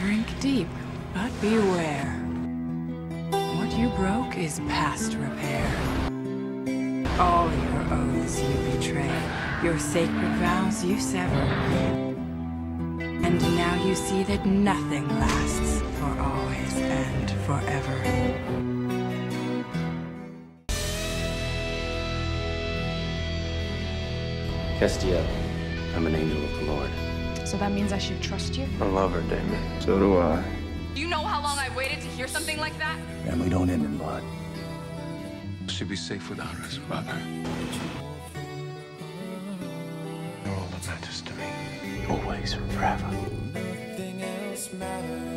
Drink deep, but beware. What you broke is past repair. All your oaths you betray, your sacred vows you sever. And now you see that nothing lasts for always and forever. Castiel, I'm an angel of the Lord. So that means I should trust you? I love her, Damon. So do I. Do you know how long I waited to hear something like that? Family don't end in blood. She'd be safe without us, brother. You're all that matters to me. Always and forever. Nothing else matters.